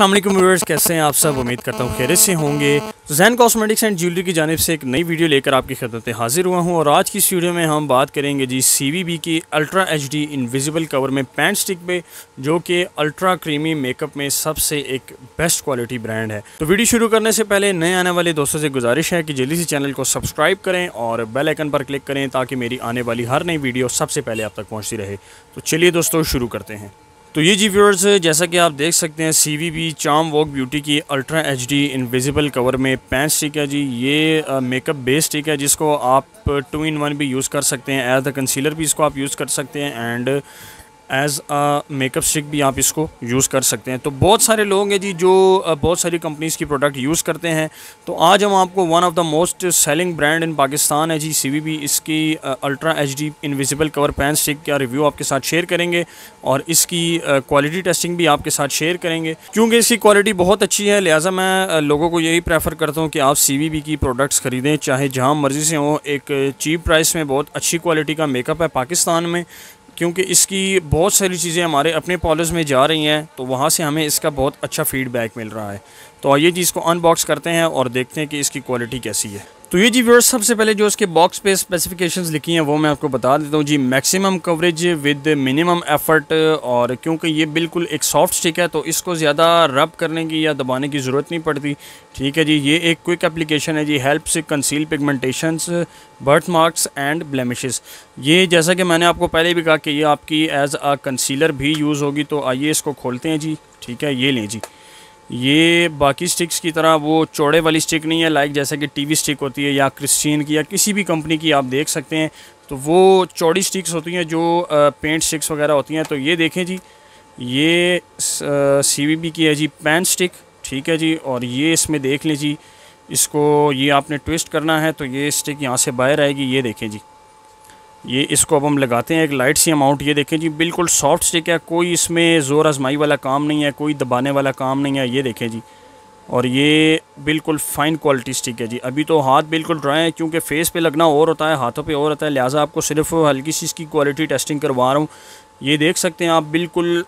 वालेकुम व्यूअर्स, कैसे हैं आप सब? उम्मीद करता हूँ खैर से होंगे। जैन कॉस्मेटिक्स एंड ज्वेलरी की जानब से एक नई वीडियो लेकर आपकी खिदमत हाजिर हुआ हूँ और आज की इस वीडियो में हम बात करेंगे जी सी वी बी की ultra H D invisible cover में पैंट स्टिक पे, जो कि अल्ट्रा क्रीमी मेकअप में सबसे एक बेस्ट क्वालिटी ब्रांड है। तो वीडियो शुरू करने से पहले नए आने वाले दोस्तों से गुजारिश है कि जल्दी से चैनल को सब्सक्राइब करें और बेल आइकन पर क्लिक करें ताकि मेरी आने वाली हर नई वीडियो सबसे पहले आप तक पहुँचती रहे। तो चलिए दोस्तों, शुरू करते हैं। तो ये जी व्यूअर्स जैसा कि आप देख सकते हैं C V B charm walk beauty की ultra H D invisible cover में पैंट स्टिक है जी। ये मेकअप बेस स्टिक है, जिसको आप टू इन वन भी यूज़ कर सकते हैं एज द कंसीलर भी इसको आप यूज़ कर सकते हैं and as a makeup stick भी आप इसको यूज़ कर सकते हैं। तो बहुत सारे लोग हैं जी जो बहुत सारी कंपनीज़ की प्रोडक्ट यूज़ करते हैं। तो आज हम आपको one of the most selling brand in Pakistan है जी सी वी बी इसकी ultra H D invisible cover pan stick का रिव्यू आपके साथ शेयर करेंगे और इसकी क्वालिटी टेस्टिंग भी आपके साथ शेयर करेंगे। क्योंकि इसकी क्वालिटी बहुत अच्छी है, लिहाजा मैं लोगों को यही प्रेफर करता हूँ कि आप सी वी बी की प्रोडक्ट्स ख़रीदें, चाहे जहाँ मर्ज़ी से हो, एक चीप प्राइस में बहुत अच्छी क्वालिटी का मेकअप है पाकिस्तान में। क्योंकि इसकी बहुत सारी चीज़ें हमारे अपने पॉलर्स में जा रही हैं तो वहाँ से हमें इसका बहुत अच्छा फीडबैक मिल रहा है। तो आइए जी, इसको अनबॉक्स करते हैं और देखते हैं कि इसकी क्वालिटी कैसी है। तो ये जी व्यूअर्स सबसे पहले जो इसके बॉक्स पे स्पेसिफिकेशंस लिखी हैं, वो मैं आपको बता देता हूँ जी। Maximum coverage with minimum effort और क्योंकि ये बिल्कुल एक सॉफ्ट स्टिक है तो इसको ज़्यादा रब करने की या दबाने की ज़रूरत नहीं पड़ती। ठीक है जी, ये एक क्विक एप्लीकेशन है जी हेल्प से conceal pigmentations birth marks and blemishes ये जैसा कि मैंने आपको पहले भी कहा कि ये आपकी एज आ कंसीलर भी यूज़ होगी तो आइए इसको खोलते हैं जी। ठीक है, ये लें जी। ये बाकी स्टिक्स की तरह वो चौड़े वाली स्टिक नहीं है लाइक जैसे कि टीवी स्टिक होती है या क्रिश्चियन की या किसी भी कंपनी की आप देख सकते हैं। तो वो चौड़ी स्टिक्स होती हैं जो पेंट स्टिक्स वगैरह होती हैं। तो ये देखें जी, ये सीवीबी की है जी पैन स्टिक ठीक है जी, और ये इसमें देख लें जी, इसको ये आपने ट्विस्ट करना है तो ये स्टिक यहाँ से बाहर आएगी, ये देखें जी। ये इसको अब हम लगाते हैं, एक लाइट सी अमाउंट ये देखें जी, बिल्कुल सॉफ्ट स्टिक है, कोई इसमें ज़ोर आजमाई वाला काम नहीं है, कोई दबाने वाला काम नहीं है, ये देखें जी। और ये बिल्कुल फ़ाइन क्वालिटी स्टिक है जी। अभी तो हाथ बिल्कुल ड्राई है, क्योंकि फेस पे लगना और होता है, हाथों पे और होता है, लिहाजा आपको सिर्फ़ हल्की सी इसकी क्वालिटी टेस्टिंग करवा रहा हूँ। ये देख सकते हैं आप, बिल्कुल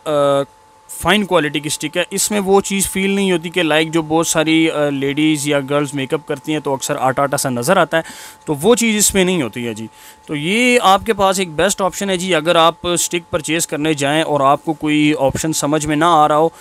फ़ाइन क्वालिटी की स्टिक है। इसमें वो चीज़ फील नहीं होती कि लाइक जो बहुत सारी लेडीज़ या गर्ल्स मेकअप करती हैं तो अक्सर आटा आटा सा नज़र आता है। तो वो चीज़ इसमें नहीं होती है जी। तो ये आपके पास एक बेस्ट ऑप्शन है जी। अगर आप स्टिक परचेज़ करने जाएँ और आपको कोई ऑप्शन समझ में ना आ रहा हो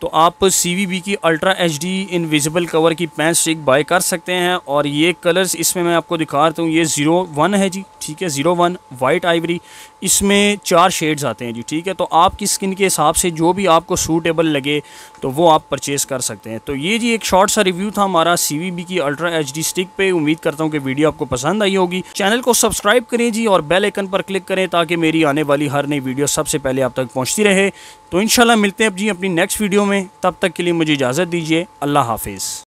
तो आप CVB की ultra H D invisible cover की पैंट स्टिक बाय कर सकते हैं और ये कलर्स इसमें मैं आपको दिखा रहा हूँ। ये ज़ीरो वन है जी, ठीक है? ज़ीरो वन वाइट आइवरी इसमें चार शेड्स आते हैं जी, ठीक है? तो आपकी स्किन के हिसाब से जो भी आपको सूटेबल लगे तो वो आप परचेज़ कर सकते हैं। तो ये जी एक शॉर्ट सा रिव्यू था हमारा CVB की अल्ट्रा एच डी स्टिक पे। उम्मीद करता हूँ कि वीडियो आपको पसंद आई होगी। चैनल को सब्सक्राइब करें जी और बेल आइकन पर क्लिक करें ताकि मेरी आने वाली हर नई वीडियो सबसे पहले आप तक पहुँचती रहे। तो इन मिलते हैं जी अपनी नेक्स्ट वीडियो में तब तक के लिए मुझे इजाज़त दीजिए। अल्लाह हाफिज़।